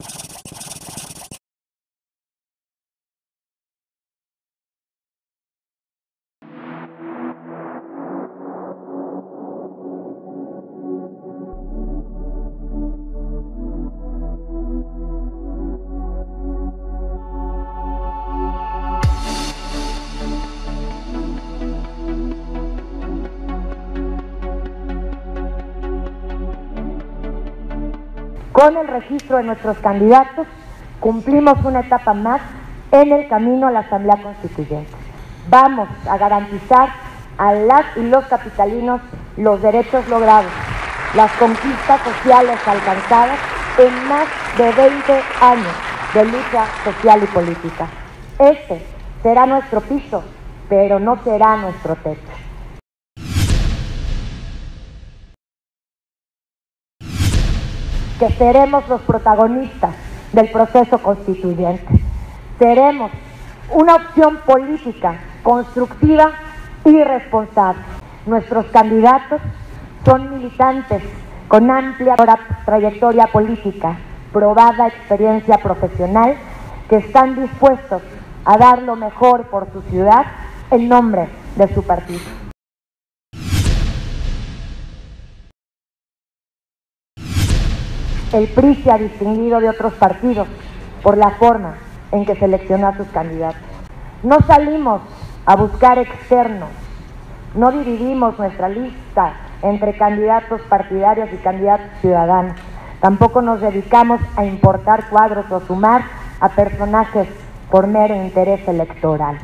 you Con el registro de nuestros candidatos, cumplimos una etapa más en el camino a la Asamblea Constituyente. Vamos a garantizar a las y los capitalinos los derechos logrados, las conquistas sociales alcanzadas en más de 20 años de lucha social y política. Este será nuestro piso, pero no será nuestro techo. Que seremos los protagonistas del proceso constituyente. Seremos una opción política constructiva y responsable. Nuestros candidatos son militantes con amplia trayectoria política, probada experiencia profesional, que están dispuestos a dar lo mejor por su ciudad en nombre de su partido. El PRI se ha distinguido de otros partidos por la forma en que seleccionó a sus candidatos. No salimos a buscar externos, no dividimos nuestra lista entre candidatos partidarios y candidatos ciudadanos. Tampoco nos dedicamos a importar cuadros o sumar a personajes por mero interés electoral.